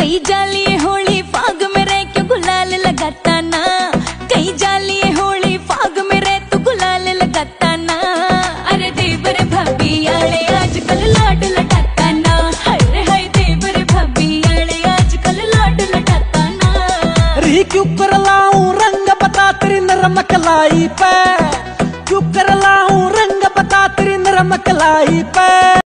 कई जालिए होली फाग में रह क्यों गुलाल लगाता ना? कई जालिए होली फाग में रह तू गुलाल लगाता ना? अरे देवर भाभी आले आजकल लाड लटाता ना। हाय हाय देवर भाभी आले आजकल लाड लटाता ना। री क्यों कर लाऊं रंग बता तेरी नरम कलाई पे? क्यों कर लाऊं रंग बता तेरी नरम कलाई पे?